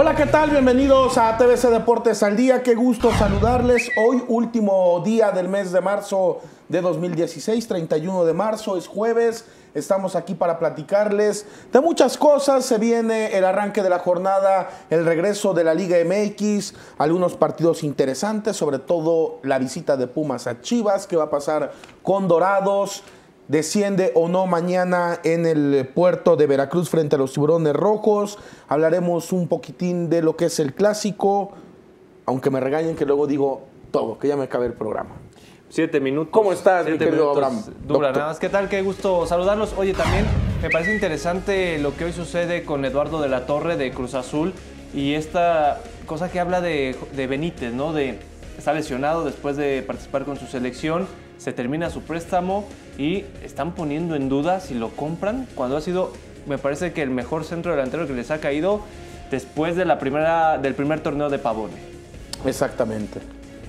Hola, ¿qué tal? Bienvenidos a TVC Deportes al Día. Qué gusto saludarles. Hoy, último día del mes de marzo de 2016, 31 de marzo, es jueves. Estamos aquí para platicarles de muchas cosas. Se viene el arranque de la jornada, el regreso de la Liga MX, algunos partidos interesantes, sobre todo la visita de Pumas a Chivas, que va a pasar con Dorados desciende o no mañana en el puerto de Veracruz frente a los tiburones rojos. Hablaremos un poquitín de lo que es el clásico, aunque me regañen que luego digo todo, que ya me acabe el programa. Siete minutos. ¿Cómo estás, mi querido Abraham? Dura, nada más. ¿Qué tal? Qué gusto saludarlos. Oye, también me parece interesante lo que hoy sucede con Eduardo de la Torre de Cruz Azul y esta cosa que habla de, de Benítez, ¿no? De está lesionado después de participar con su selección, se termina su préstamo y están poniendo en duda si lo compran cuando ha sido, me parece que el mejor centro delantero que les ha caído después de la primera, del primer torneo de Pavone. Exactamente.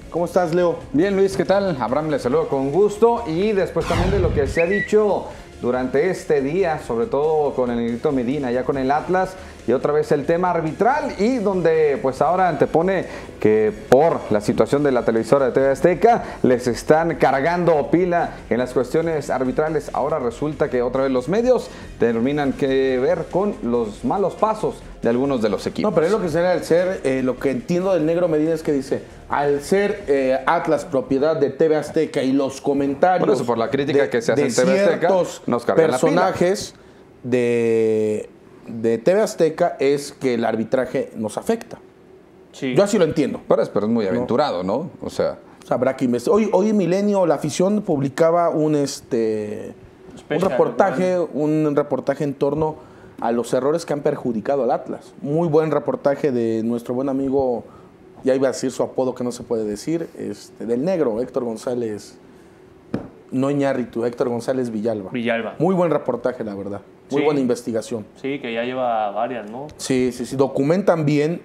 ¿Cómo estás, Leo? Bien, Luis, ¿qué tal? Abraham le saludo con gusto y después también de lo que se ha dicho durante este día, sobre todo con el Negrito Medina, ya con el Atlas, y otra vez el tema arbitral y donde pues ahora antepone que por la situación de la televisora de TV Azteca les están cargando pila en las cuestiones arbitrales. Ahora resulta que otra vez los medios terminan que ver con los malos pasos de algunos de los equipos. No, pero es lo que será al ser, eh, lo que entiendo del negro Medina es que dice, al ser eh, Atlas propiedad de TV Azteca y los comentarios Por eso, por la crítica de, que se hace en TV Azteca, nos cargan la pila. personajes de, de TV Azteca es que el arbitraje nos afecta. Sí. Yo así lo entiendo. Pero es, pero es muy aventurado, ¿no? O sea, O sea, habrá que investigar. Hoy, hoy en Milenio, la afición publicaba un, este, un reportaje, un reportaje en torno a los errores que han perjudicado al Atlas. Muy buen reportaje de nuestro buen amigo, ya iba a decir su apodo que no se puede decir, este, del negro, Héctor González, no Iñárritu, Héctor González Villalba. Villalba. Muy buen reportaje, la verdad. Muy Sí. buena investigación. Sí, que ya lleva varias, ¿no? Sí, sí, sí, documentan bien.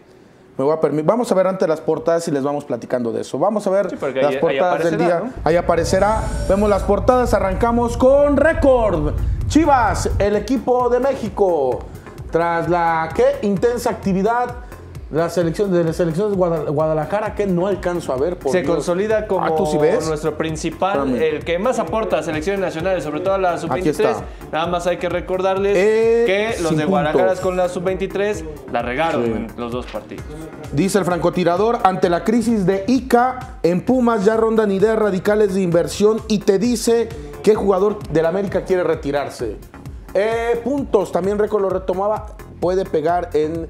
Me voy a permitir. Vamos a ver antes las portadas y les vamos platicando de eso. Vamos a ver Sí, las ahí- ahí portadas del día. ¿no? Ahí aparecerá. Vemos las portadas. Arrancamos con récord. Chivas, el equipo de México. Tras la qué intensa actividad la selección, de las selecciones de Guadal- Guadalajara que no alcanzo a ver. por Se Dios. consolida como Ah, ¿tú sí ves? nuestro principal, Espérame. el que más aporta a selecciones nacionales, sobre todo a la Aquí sub-23. está. Nada más hay que recordarles Eh, que los de Guadalajara puntos. con la sub-23 la regaron Sí. en los dos partidos. Dice el francotirador, ante la crisis de ICA, en Pumas ya rondan ideas radicales de inversión y te dice qué jugador del América quiere retirarse. Eh, puntos, también récord lo retomaba, puede pegar en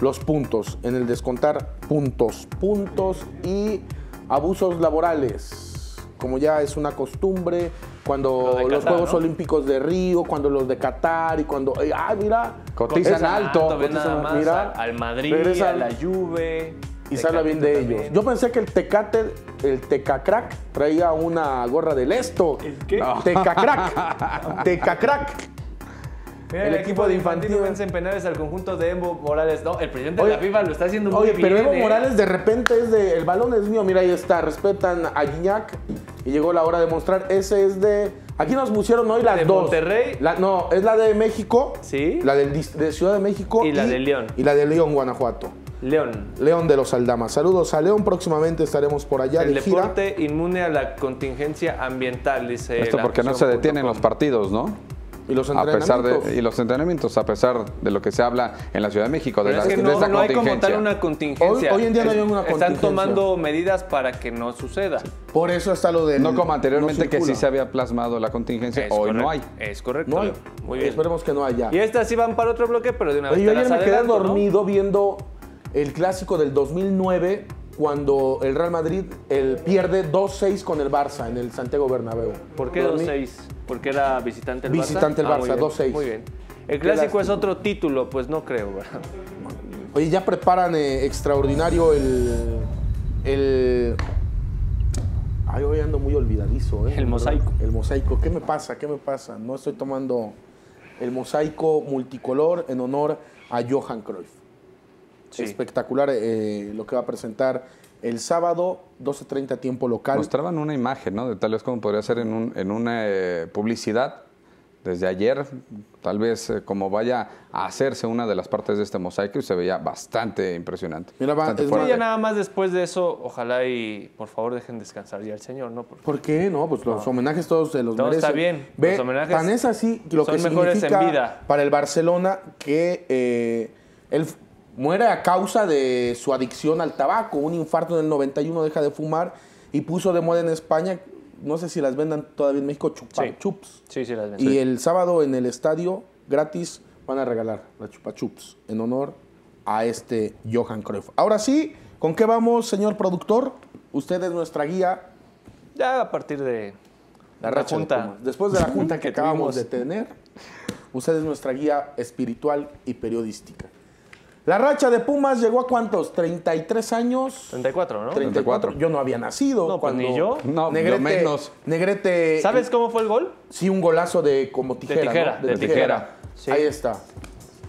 los puntos, en el descontar puntos, puntos y abusos laborales. Como ya es una costumbre, cuando Lo de los Qatar, Juegos ¿no? Olímpicos de Río, cuando los de Qatar y cuando... eh, ah, mira. Cotizan alto, ve cotizan- nada más mira, al Madrid, regresan- a la Juve. y se habla bien de Tecatito ellos. también. Yo pensé que el Tecate, el Tecacrack, traía una gorra del esto. ¿El qué? No. Tecacrack. Tecacrack. Mira, el equipo de infantil. vence en penales al conjunto de Evo Morales. No, el presidente Oye, de la FIFA lo está haciendo muy Oye, bien. pero Evo ¿eh? Morales de repente es de. El balón es mío, mira, ahí está. Respetan a Guiñac. Y llegó la hora de mostrar. Ese es de. Aquí nos pusieron hoy las ¿De dos. Monterrey? La- no, es la de México. Sí. La del de Ciudad de México. Y la de León. Y la de León, Guanajuato. León. León de los Aldamas. Saludos a León. Próximamente estaremos por allá El de gira. deporte inmune a la contingencia ambiental, dice. esto la porque no se detienen los partidos, ¿no? Y los A pesar entrenamientos. de y los entrenamientos, a pesar de lo que se habla en la Ciudad de México, de, la, es que de no, no hay como tal una contingencia. Hoy- hoy en día no hay una Están contingencia. tomando medidas para que no suceda. Por eso está lo de. No como anteriormente que sí se había plasmado la contingencia, Es hoy no hay. Es correcto. No hay. Muy bien. Esperemos que no haya. Y estas sí van para otro bloque, pero de una vez yo ayer me quedé adelanto, ¿no? dormido viendo el clásico del 2009 cuando el Real Madrid el, pierde 2-6 con el Barça en el Santiago Bernabéu. ¿Por qué Dormí- 2-6? Porque era visitante el Barça. Visitante el Ah, Barça, bien, 2-6. Muy bien. El clásico es otro título, pues no creo, ¿verdad? Oye, ya preparan eh, extraordinario el. el Ay, hoy ando muy olvidadizo, ¿eh? El mosaico. El mosaico. ¿Qué me pasa? ¿Qué me pasa? No estoy tomando el mosaico multicolor en honor a Johan Cruyff. Sí. Espectacular eh, lo que va a presentar el sábado, 12.30 tiempo local. Mostraban una imagen, ¿no? De tal vez como podría ser en, un- en una eh, publicidad desde ayer, tal vez eh, como vaya a hacerse una de las partes de este mosaico y se veía bastante impresionante. Mira, va, bastante es fuerte. Ya nada más después de eso, ojalá y por favor dejen descansar ya al señor, ¿no? Porque ¿Por qué? No, pues los homenajes todos se los Todo merecen. está bien. Ve, Los homenajes tan es así lo que son mejores en significa vida. para el Barcelona que eh, él f- muere a causa de su adicción al tabaco. Un infarto en el 91 deja de fumar y puso de moda en España, no sé si las vendan todavía en México, chupa Sí. chups. sí, sí las ven. Y el sábado en el estadio, gratis, van a regalar la chupa chups en honor a este Johan Cruyff. Ahora sí, ¿con qué vamos, señor productor? Usted es nuestra guía Ya a partir de la la racha de junta. Después de la junta que que acabamos tuvimos. de tener, usted es nuestra guía espiritual y periodística. La racha de Pumas llegó a cuántos? 33 años. 34, ¿no? 34. Yo no había nacido. No, pues cuando ni yo. No, Negrete, lo menos. Negrete. ¿Sabes cómo fue el gol? Sí, un golazo de como tijera. tijera, ¿no? de tijera. Sí. Ahí está.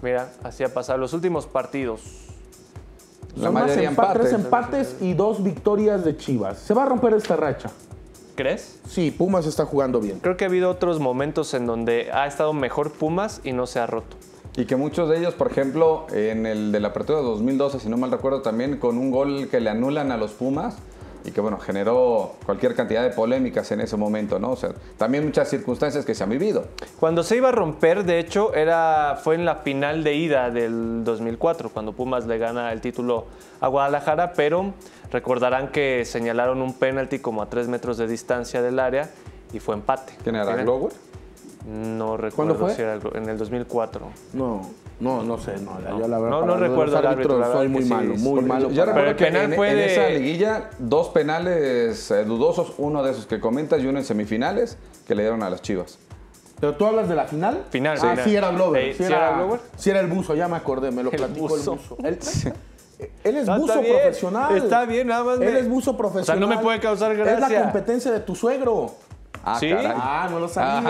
Mira, así ha pasado los últimos partidos. La Son más mayoría empa- tres empates. empates y dos victorias de Chivas. Se va a romper esta racha. ¿Crees? Sí, Pumas está jugando bien. Creo que ha habido otros momentos en donde ha estado mejor Pumas y no se ha roto. Y que muchos de ellos, por ejemplo, en el de la apertura de 2012, si no mal recuerdo, también con un gol que le anulan a los Pumas y que, bueno, generó cualquier cantidad de polémicas en ese momento, ¿no? O sea, también muchas circunstancias que se han vivido. Cuando se iba a romper, de hecho, era, fue en la final de ida del 2004, cuando Pumas le gana el título a Guadalajara, pero recordarán que señalaron un penalti como a tres metros de distancia del área y fue empate. ¿Quién era? ¿Glower? No recuerdo fue? si era el- en el 2004. No, no, no sé. No, yo la verdad, No, recuerdo el árbitro, la Soy muy sí, malo, muy malo. Yo recuerdo que penal en, fue en de- esa liguilla, dos penales eh, dudosos, uno de esos que comentas y uno en semifinales, que le dieron a las Chivas. ¿Pero tú hablas de la final? Final, Ah, final. sí era Glover. Sí, Sí, ¿sí era, era Glover? sí era el buzo, ya me acordé, me lo El platicó buzo. el buzo. Él, él es No, buzo está bien, profesional. está bien, nada más Él me- es buzo profesional. no me puede causar Es la gracia. competencia de tu suegro. Ah, ¿Sí? caray. Ah, no lo sabía.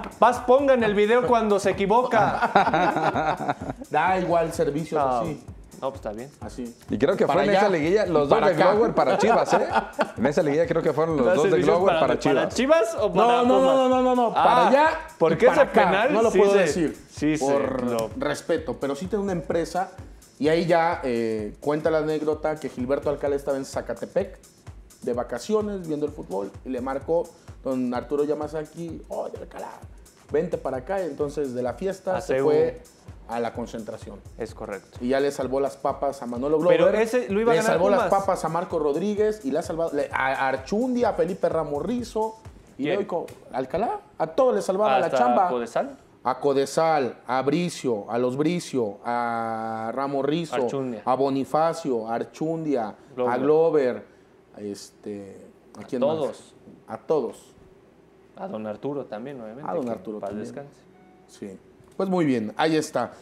Ah, Paz, pongan el video cuando se equivoca. Da igual servicios No, así. no, pues está bien. Así. Y creo que Para fue en esa liguilla los dos de acá. Glower para Chivas, ¿eh? En esa liguilla creo que fueron los dos de Glower para, ¿Para Chivas. Chivas o No, para no, Pumas? no, no, no, no, Ah, para allá. Porque ese acá. penal no lo sí puedo se- decir. sí se por lo- respeto, pero sí tiene una empresa y ahí ya eh, cuenta la anécdota que Gilberto Alcalá estaba en Zacatepec de vacaciones viendo el fútbol y le marcó don Arturo Yamazaki, oye Alcalá, vente para acá. Entonces de la fiesta se fue a la concentración. Es correcto. Y ya le salvó las papas a Manolo Glover. Pero ese lo iba a Le ganar salvó las papas a Marco Rodríguez y le ha salvado le- a Archundia, a Felipe Ramorrizo. Y con Alcalá. A todos le salvaba la chamba. Codesal. A Codesal, a Bricio, a Los Bricio, a Ramorrizo, a Bonifacio, a Archundia, a Glover. A este, ¿a más? todos. A todos. A don Arturo también, obviamente. A don Arturo paz también. descanse. Sí. Pues muy bien, ahí está.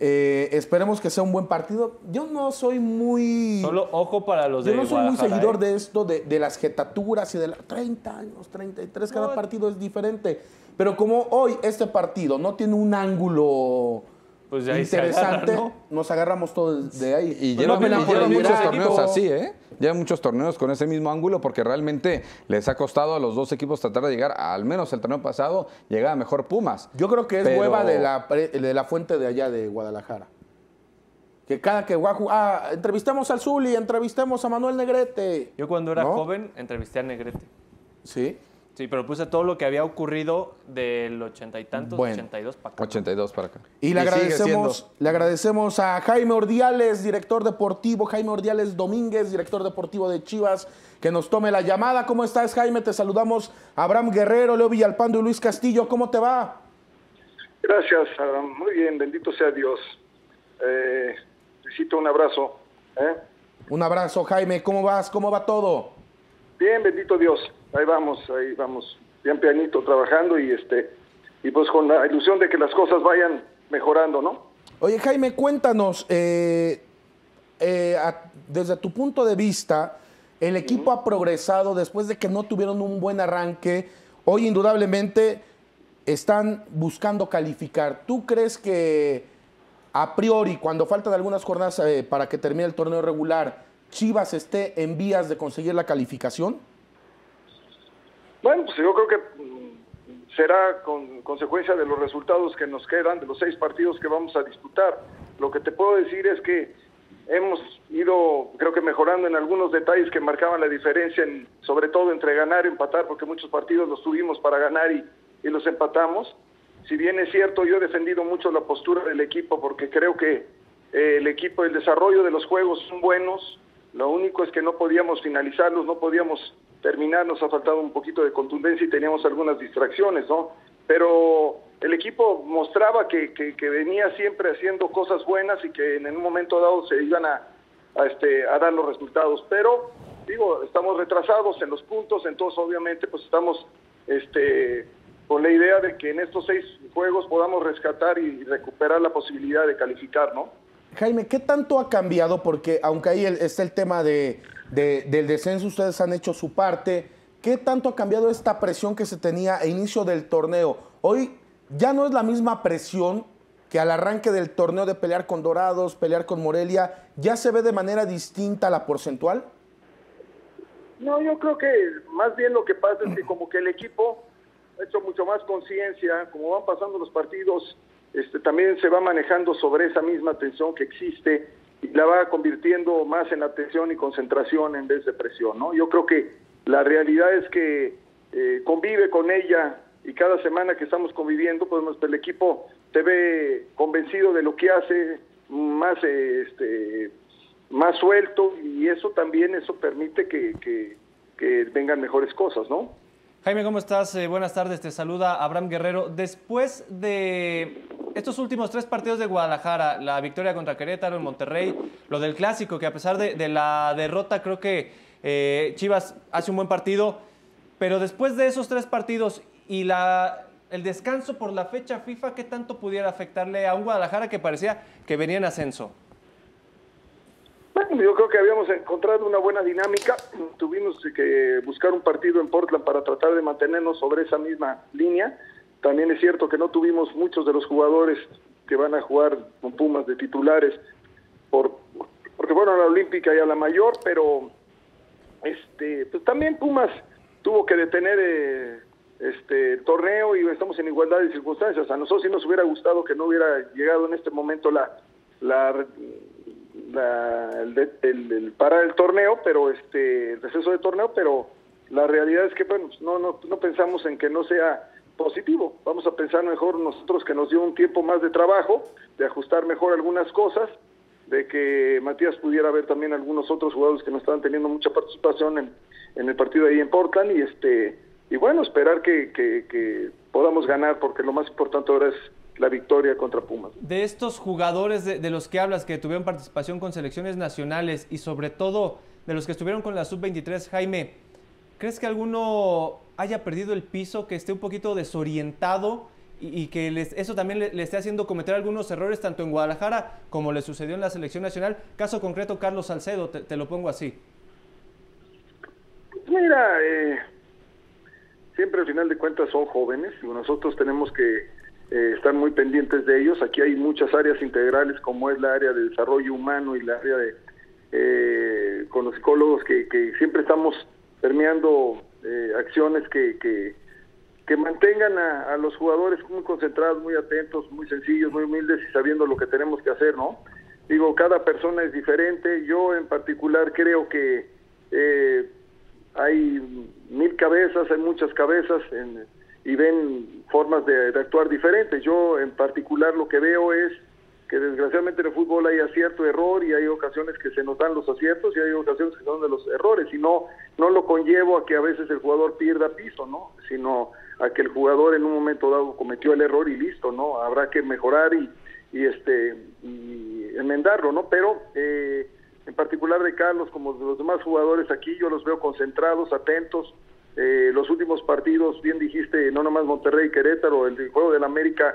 Eh, esperemos que sea un buen partido. Yo no soy muy... Solo ojo para los Yo de no soy muy seguidor ¿eh? de esto, de, de las jetaturas y de la, 30 años, 33, cada No. partido es diferente. Pero como hoy este partido no tiene un ángulo Pues de ahí se interesante, nos agarramos todos de ahí. Y Pues no el muchos equipo. torneos así, ¿eh? Llevan muchos torneos con ese mismo ángulo porque realmente les ha costado a los dos equipos tratar de llegar, al menos el torneo pasado, llegaba mejor Pumas. Yo creo que es Pero- hueva de la, de la fuente de allá de Guadalajara. Que cada que Guaju, ah, entrevistemos al Zuli, entrevistemos a Manuel Negrete. Yo cuando era ¿No? joven entrevisté a Negrete. Sí. Sí, pero puse todo lo que había ocurrido del ochenta y tantos, Bueno. 82 para acá. 82 para acá. Y le agradecemos, le agradecemos a Jaime Ordiales, director deportivo, Jaime Ordiales Domínguez, director deportivo de Chivas, que nos tome la llamada. ¿Cómo estás, Jaime? Te saludamos. Abraham Guerrero, Leo Villalpando y Luis Castillo. ¿Cómo te va? Gracias, Abraham. Muy bien, bendito sea Dios. Eh, necesito un abrazo. ¿eh? Un abrazo, Jaime. ¿Cómo vas? ¿Cómo va todo? Bien, bendito Dios. Ahí vamos, ahí vamos, bien pianito trabajando y este y pues con la ilusión de que las cosas vayan mejorando, ¿no? Oye, Jaime, cuéntanos, eh, eh, a- desde tu punto de vista, el equipo ha progresado después de que no tuvieron un buen arranque. Hoy, indudablemente, están buscando calificar. ¿Tú crees que a priori, cuando faltan algunas jornadas eh, para que termine el torneo regular, Chivas esté en vías de conseguir la calificación? Bueno, pues yo creo que mm, será con consecuencia de los resultados que nos quedan, de los seis partidos que vamos a disputar. Lo que te puedo decir es que hemos ido, creo que mejorando en algunos detalles que marcaban la diferencia, en, sobre todo entre ganar y empatar, porque muchos partidos los tuvimos para ganar y, los empatamos. Si bien es cierto, yo he defendido mucho la postura del equipo porque creo que eh, el equipo, el desarrollo de los juegos son buenos, lo único es que no podíamos finalizarlos, no podíamos terminar, nos ha faltado un poquito de contundencia y teníamos algunas distracciones, ¿no? Pero el equipo mostraba que, venía siempre haciendo cosas buenas y que en un momento dado se iban a, a, este, a dar los resultados. Pero, digo, estamos retrasados en los puntos, entonces obviamente pues estamos este, con la idea de que en estos seis juegos podamos rescatar y recuperar la posibilidad de calificar, ¿no? Jaime, ¿qué tanto ha cambiado? Porque aunque ahí está el tema de, del descenso, ustedes han hecho su parte. ¿Qué tanto ha cambiado esta presión que se tenía a inicio del torneo? Hoy ya no es la misma presión que al arranque del torneo de pelear con Dorados, pelear con Morelia, ¿ya se ve de manera distinta la porcentual? No, yo creo que más bien lo que pasa es que como que el equipo ha hecho mucho más conciencia, como van pasando los partidos, este, también se va manejando sobre esa misma tensión que existe y la va convirtiendo más en atención y concentración en vez de presión, ¿no? Yo creo que la realidad es que eh, convive con ella y cada semana que estamos conviviendo, pues el equipo se ve convencido de lo que hace, más este más suelto y eso también eso permite que vengan mejores cosas, ¿no? Jaime, ¿cómo estás? Eh, buenas tardes, te saluda Abraham Guerrero. Después de estos últimos tres partidos de Guadalajara, la victoria contra Querétaro en Monterrey, lo del clásico, que a pesar de, la derrota creo que eh, Chivas hace un buen partido, pero después de esos tres partidos y la, el descanso por la fecha FIFA, ¿qué tanto pudiera afectarle a un Guadalajara que parecía que venía en ascenso? Bueno, yo creo que habíamos encontrado una buena dinámica. Tuvimos que buscar un partido en Portland para tratar de mantenernos sobre esa misma línea. También es cierto que no tuvimos muchos de los jugadores que van a jugar con Pumas de titulares por porque fueron a la Olímpica y a la Mayor, pero este pues también Pumas tuvo que detener eh, este torneo y estamos en igualdad de circunstancias. A nosotros sí nos hubiera gustado que no hubiera llegado en este momento la la el, para el torneo, pero este, el receso de torneo, pero la realidad es que bueno, no, no, no pensamos en que no sea positivo. Vamos a pensar mejor nosotros que nos dio un tiempo más de trabajo, de ajustar mejor algunas cosas, de que Matías pudiera ver también algunos otros jugadores que no estaban teniendo mucha participación en, el partido ahí en Portland y este y bueno esperar que podamos ganar porque lo más importante ahora es la victoria contra Pumas. De estos jugadores de, los que hablas que tuvieron participación con selecciones nacionales y sobre todo de los que estuvieron con la sub-23, Jaime, ¿crees que alguno haya perdido el piso, que esté un poquito desorientado y, que eso también le, esté haciendo cometer algunos errores tanto en Guadalajara como le sucedió en la selección nacional? Caso concreto, Carlos Salcedo, te, lo pongo así. Mira, eh, siempre al final de cuentas son jóvenes y nosotros tenemos que eh, están muy pendientes de ellos. Aquí hay muchas áreas integrales como es la área de desarrollo humano y la área de eh, con los psicólogos que, siempre estamos permeando eh, acciones que, que, mantengan a, los jugadores muy concentrados, muy atentos, muy sencillos, muy humildes y sabiendo lo que tenemos que hacer, ¿no? Digo, cada persona es diferente. Yo en particular creo que hay mil cabezas, hay muchas cabezas en y ven formas de, actuar diferentes. Yo en particular lo que veo es que desgraciadamente en el fútbol hay acierto, error y hay ocasiones que se notan los aciertos y hay ocasiones que son de los errores y no no lo conllevo a que a veces el jugador pierda piso, ¿no? Sino a que el jugador en un momento dado cometió el error y listo, ¿no? Habrá que mejorar y, y este y enmendarlo, ¿no? Pero eh, en particular de Carlos como de los demás jugadores aquí yo los veo concentrados, atentos, eh, los últimos partidos, bien dijiste, no nomás Monterrey, Querétaro, el, juego del América,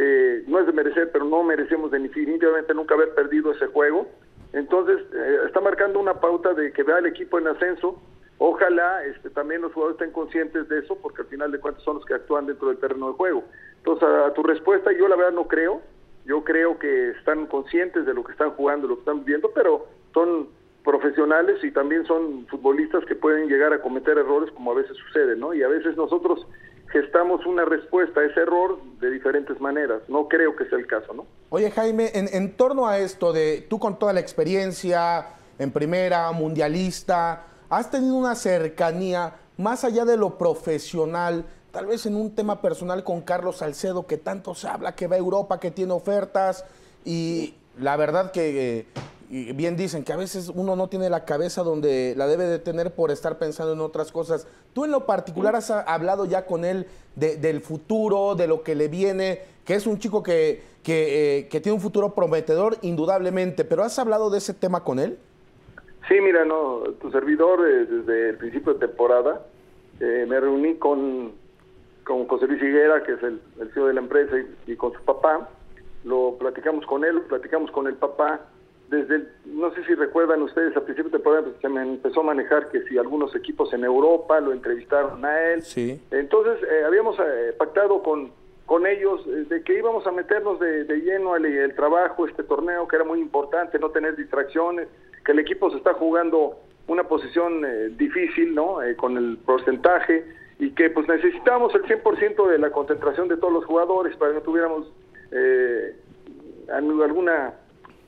eh, no es de merecer, pero no merecemos definitivamente nunca haber perdido ese juego. Entonces, eh, está marcando una pauta de que vea el equipo en ascenso. Ojalá este, también los jugadores estén conscientes de eso, porque al final de cuentas son los que actúan dentro del terreno de juego. Entonces, a, tu respuesta, yo la verdad no creo. Yo creo que están conscientes de lo que están jugando, lo que están viendo, pero son profesionales y también son futbolistas que pueden llegar a cometer errores como a veces sucede, ¿no? Y a veces nosotros gestamos una respuesta a ese error de diferentes maneras. No creo que sea el caso, ¿no? Oye, Jaime, en, torno a esto de tú con toda la experiencia en primera, mundialista, has tenido una cercanía más allá de lo profesional, tal vez en un tema personal con Carlos Salcedo, que tanto se habla, que va a Europa, que tiene ofertas, y la verdad que eh, bien dicen que a veces uno no tiene la cabeza donde la debe de tener por estar pensando en otras cosas. Tú en lo particular has hablado ya con él del futuro, de lo que le viene, que es un chico que, que, eh, que tiene un futuro prometedor, indudablemente, pero ¿has hablado de ese tema con él? Sí, mira, no, tu servidor eh, desde el principio de temporada eh, me reuní con, con José Luis Higuera, que es el, el CEO de la empresa, y, con su papá. Lo platicamos con él, lo platicamos con el papá. Desde, no sé si recuerdan ustedes, a principio de temporada pues, se me empezó a manejar que si algunos equipos en Europa lo entrevistaron a él. Sí. Entonces eh, habíamos pactado con, con ellos de que íbamos a meternos de, lleno al el trabajo, este torneo, que era muy importante, no tener distracciones que el equipo se está jugando una posición eh, difícil, ¿no? Eh, con el porcentaje y que pues necesitamos el 100% de la concentración de todos los jugadores para que no tuviéramos eh, alguna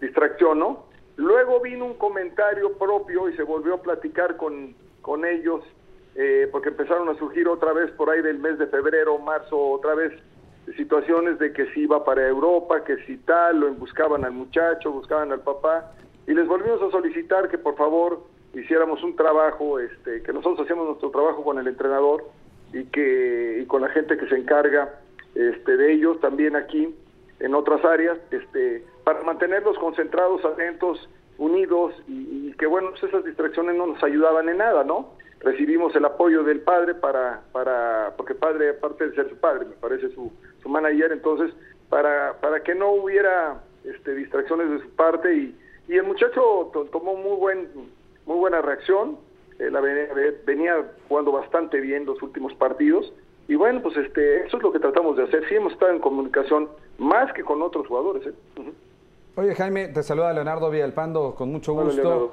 distracción, ¿no? Luego vino un comentario propio y se volvió a platicar con, con ellos porque empezaron a surgir otra vez por ahí del mes de febrero, marzo, otra vez situaciones de que si iba para Europa, que si tal, lo buscaban al muchacho, buscaban al papá y les volvimos a solicitar que por favor hiciéramos un trabajo, este, que nosotros hacíamos nuestro trabajo con el entrenador y que y con la gente que se encarga este, de ellos también aquí en otras áreas, este, para mantenerlos concentrados, atentos, unidos y, que bueno, pues esas distracciones no nos ayudaban en nada, ¿no? Recibimos el apoyo del padre para, para, porque padre, aparte de ser su padre, me parece su, su manager, entonces, para, para que no hubiera este, distracciones de su parte y, y el muchacho tomó muy buen muy buena reacción la venía, jugando bastante bien los últimos partidos y bueno pues este eso es lo que tratamos de hacer sí hemos estado en comunicación más que con otros jugadores ¿eh? Oye Jaime, te saluda Leonardo Villalpando con mucho gusto.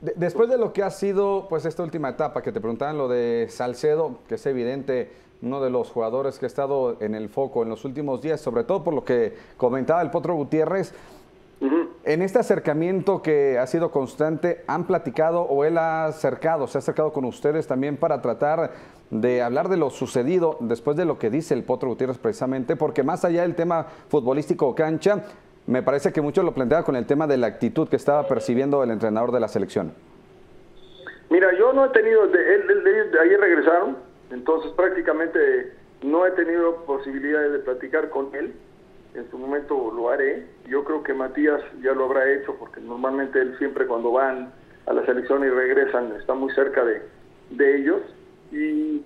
después de lo que ha sido pues esta última etapa que te preguntaban lo de Salcedo, que es evidente uno de los jugadores que ha estado en el foco en los últimos días, sobre todo por lo que comentaba el Potro Gutiérrez, en este acercamiento que ha sido constante, ¿han platicado o él ha acercado, se ha acercado con ustedes también para tratar de hablar de lo sucedido después de lo que dice el Potro Gutiérrez precisamente? Porque más allá del tema futbolístico cancha, me parece que mucho lo plantea con el tema de la actitud que estaba percibiendo el entrenador de la selección. Mira, yo no he tenido, de, él, de, ahí regresaron, entonces prácticamente no he tenido posibilidad de platicar con él en su momento lo haré. Yo creo que Matías ya lo habrá hecho porque normalmente él siempre cuando van a la selección y regresan está muy cerca de, de ellos. Y,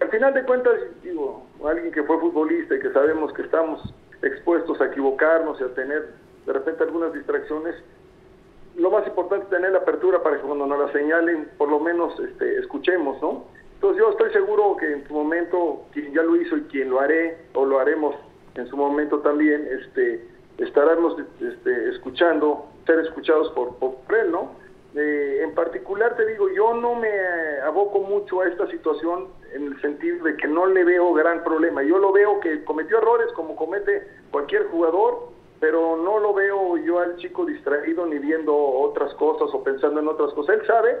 al final de cuentas, digo, alguien que fue futbolista y que sabemos que estamos expuestos a equivocarnos y a tener de repente algunas distracciones, lo más importante es tener la apertura para que cuando nos la señalen, por lo menos este, escuchemos, ¿no? Entonces yo estoy seguro que en su momento, quien ya lo hizo y quien lo haré o lo haremos en su momento también este, estaremos este, escuchando, ser escuchados por, por él, ¿no? Eh, en particular te digo, yo no me aboco mucho a esta situación en el sentido de que no le veo gran problema. Yo lo veo que cometió errores como comete cualquier jugador, pero no lo veo yo al chico distraído ni viendo otras cosas o pensando en otras cosas. Él sabe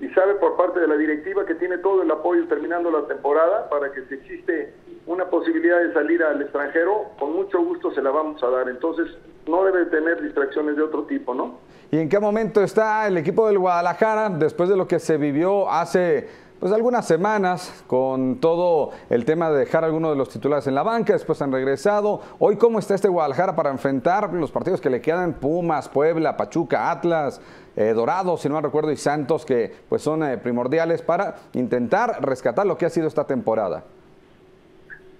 y sabe por parte de la directiva que tiene todo el apoyo terminando la temporada para que si existe una posibilidad de salir al extranjero, con mucho gusto se la vamos a dar. Entonces, no debe tener distracciones de otro tipo, ¿no? ¿Y en qué momento está el equipo del Guadalajara después de lo que se vivió hace pues algunas semanas con todo el tema de dejar algunos de los titulares en la banca, después han regresado. Hoy, ¿cómo está este Guadalajara para enfrentar los partidos que le quedan? Pumas, Puebla, Pachuca, Atlas, eh, Dorados, si no me recuerdo, y Santos, que pues son eh, primordiales para intentar rescatar lo que ha sido esta temporada.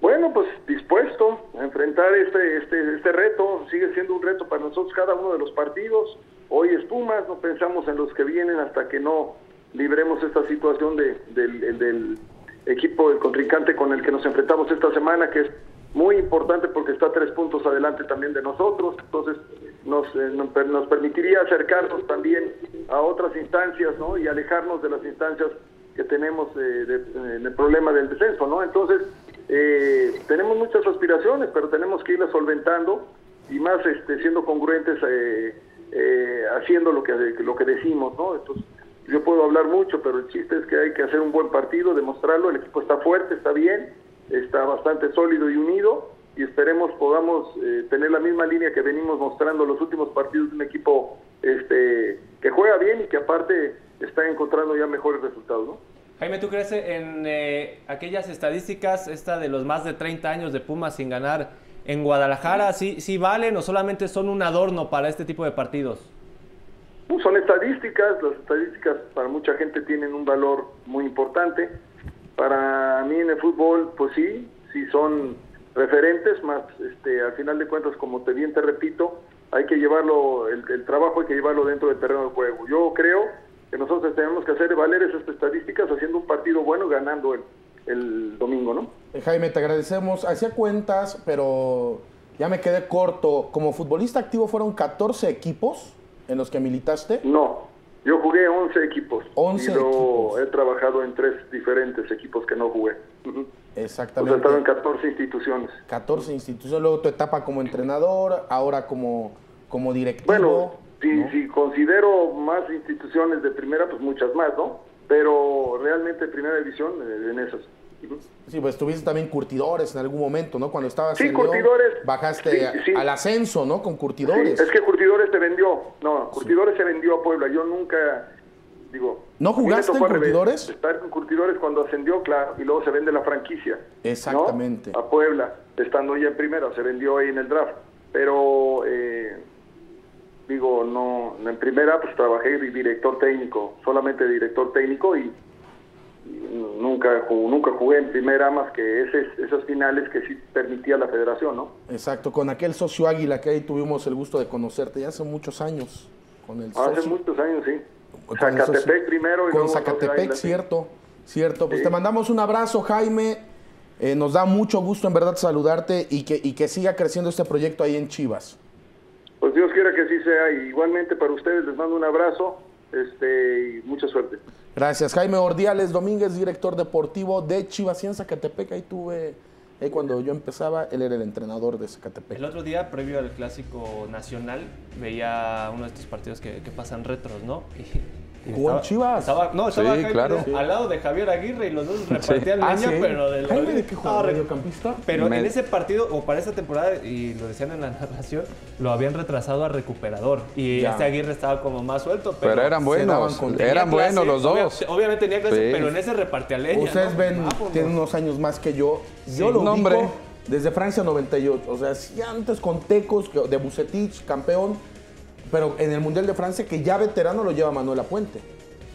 Bueno, pues dispuesto a enfrentar este, este, este reto, sigue siendo un reto para nosotros cada uno de los partidos. Hoy es Pumas, no pensamos en los que vienen hasta que no libremos esta situación de, del, del equipo, el contrincante con el que nos enfrentamos esta semana, que es muy importante porque está tres puntos adelante también de nosotros, entonces nos, eh, nos, permitiría acercarnos también a otras instancias ¿no? y alejarnos de las instancias que tenemos eh, en el problema del descenso. ¿no? Entonces, eh, tenemos muchas aspiraciones, pero tenemos que irlas solventando y más este, siendo congruentes eh, eh, haciendo lo que, lo que decimos, ¿no? Entonces, yo puedo hablar mucho, pero el chiste es que hay que hacer un buen partido, demostrarlo, el equipo está fuerte, está bien, está bastante sólido y unido y esperemos podamos eh, tener la misma línea que venimos mostrando los últimos partidos de un equipo este que juega bien y que aparte está encontrando ya mejores resultados, ¿no? Jaime, ¿tú crees en eh, aquellas estadísticas, esta de los más de 30 años de Pumas sin ganar en Guadalajara, sí, sí valen o solamente son un adorno para este tipo de partidos? Pues son estadísticas, las estadísticas para mucha gente tienen un valor muy importante. Para mí en el fútbol, pues sí, sí son referentes, más este, al final de cuentas, como te bien te repito, hay que llevarlo, el, el trabajo hay que llevarlo dentro del terreno de juego. Yo creo que nosotros tenemos que hacer valer esas estadísticas haciendo un partido bueno, ganando el, el domingo, ¿no? Eh, Jaime, te agradecemos. Hacía cuentas, pero ya me quedé corto. Como futbolista activo fueron 14 equipos en los que militaste. No, yo jugué 11 equipos. 11 y equipos. he trabajado en tres diferentes equipos que no jugué. Ujú. O sea, Exactamente. en 14 instituciones. 14 instituciones. Luego tu etapa como entrenador, ahora como, como directivo. Bueno, si, ¿no? si considero más instituciones de primera, pues muchas más, ¿no? Pero realmente primera división eh, en esas. Sí, pues tuviste también curtidores en algún momento, ¿no? Cuando estabas Sí, en León, Curtidores. bajaste Sí, sí. al ascenso, ¿no? Con curtidores. es que Curtidores se vendió. No, Curtidores se vendió a Puebla. Yo nunca, digo... ¿No jugaste en. Curtidores? Estar con Curtidores cuando ascendió, claro, y luego se vende la franquicia. ¿no? Exactamente. A Puebla, estando ya en primera, se vendió ahí en el draft. Pero, eh, digo, no, en primera pues trabajé director técnico, solamente director técnico y nunca, ju- nunca jugué en primera más que ese, esas finales que sí permitía la federación, ¿no? Exacto, con aquel socio Águila que ahí tuvimos el gusto de conocerte ya hace muchos años. Con el Hace socio. muchos años, sí. Con Zacatepec primero y Con luego Zacatepec, Águila, sí. cierto, cierto. Pues Sí. te mandamos un abrazo, Jaime. Eh, nos da mucho gusto en verdad saludarte y que, y que siga creciendo este proyecto ahí en Chivas. Pues Dios quiera que así sea. Igualmente para ustedes les mando un abrazo este, y mucha suerte. Gracias, Jaime Ordiales Domínguez, director deportivo de Chivas en Zacatepec. Ahí tuve, ahí cuando yo empezaba, él era el entrenador de Zacatepec. El otro día, previo al clásico nacional, veía uno de estos partidos que, que pasan retros, ¿no? Y ¿Jugó en Chivas? estaba- no, estaba Sí, Jaime claro. al lado de Javier Aguirre y los dos repartían Ah, leña, sí. pero del Jaime, ¿de qué re- ¿Mediocampista? Pero Me- en ese partido, o para esta temporada, y lo decían en la narración, lo habían retrasado a recuperador. Y Ya. este Aguirre estaba como más suelto. Pero, Pero eran buenos, eran clase, buenos los obvia- dos. obviamente tenía clase, Sí. pero en ese repartía leña. Ustedes ¿no? ven, Vámonos. tienen unos años más que yo. Sí, yo lo no, ubico hombre. desde Francia 98. O sea, sí, antes con Tecos, de Bucetich, campeón. Pero en el Mundial de Francia, que ya veterano lo lleva Manuel Apuente.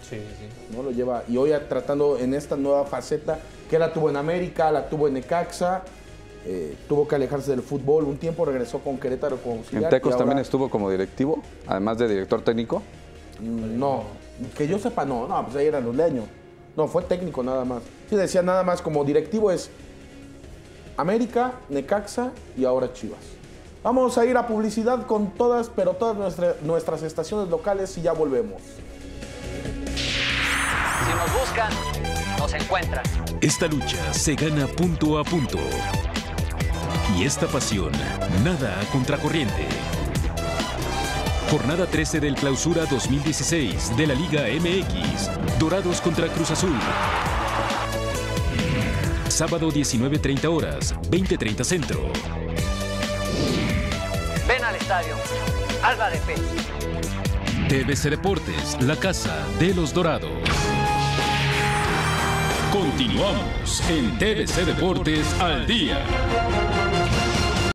Sí, sí. ¿no? Lo lleva, y hoy tratando en esta nueva faceta, que la tuvo en América, la tuvo en Necaxa. eh, tuvo que alejarse del fútbol. Un tiempo regresó con Querétaro como En auxiliar. Tecos y también estuvo como directivo, además de director técnico. No, que yo sepa, no, no, pues ahí eran los leños. No, fue técnico nada más. Sí, decía nada más como directivo es América, Necaxa y ahora Chivas. Vamos a ir a publicidad con todas, pero todas nuestra- nuestras estaciones locales y ya volvemos. Si nos buscan, nos encuentran. Esta lucha se gana punto a punto. Y esta pasión, nada a contracorriente. Jornada 13 del Clausura 2016 de la Liga MX. Dorados contra Cruz Azul. Sábado 19.30 horas, 20.30 Centro. Alba de Fe. TVC Deportes, la casa de los Dorados. Continuamos en TVC Deportes al día.